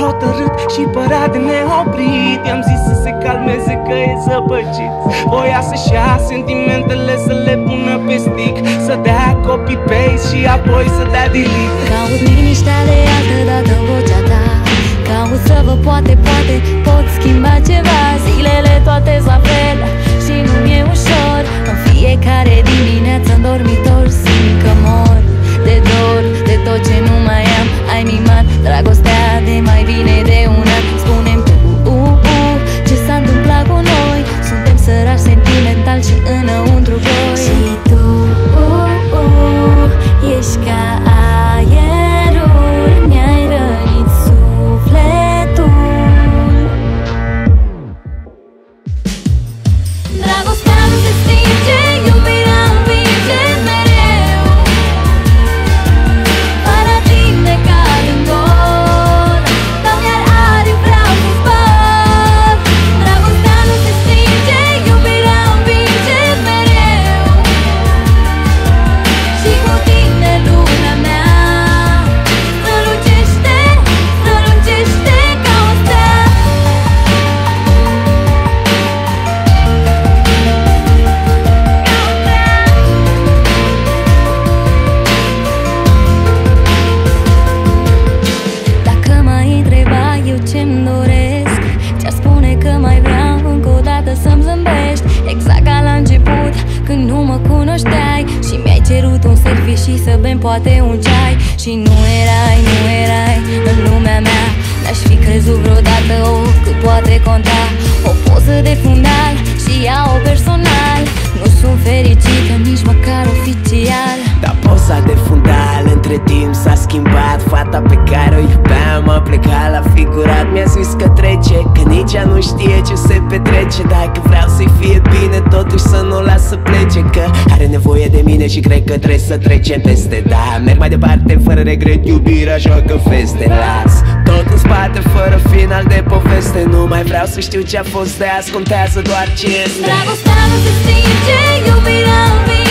hotărât și părea de neoprit. I-am zis să se calmeze că e zăpăcit. Voia să-și ia sentimentele să le pună pe stick Să dea copy-paste și apoi să dea delete. Caut liniștea de altă dată vocea ta. Caut să vă poate, poate pot cerut un selfie și să bem poate un ceai. Și nu erai, nu erai în lumea mea. N-aș fi crezut vreodată o cât poate conta. O poză de fundal și ea-o personal. Nu sunt fericită nici măcar oficial. Dar poza de fundal între timp s-a schimbat Mi-a zis că trece, că nici ea nu știe ce se petrece. Dacă vreau să-i fie bine, totuși să nu o las să plece Că are nevoie de mine și cred că trebuie să trecem peste. Da, merg mai departe fără regret, iubirea joacă feste. Las tot în spate fără final de poveste. Nu mai vreau să știu ce a fost de azi, contează doar ce este. Dragostea nu se stinge, iubirea învinge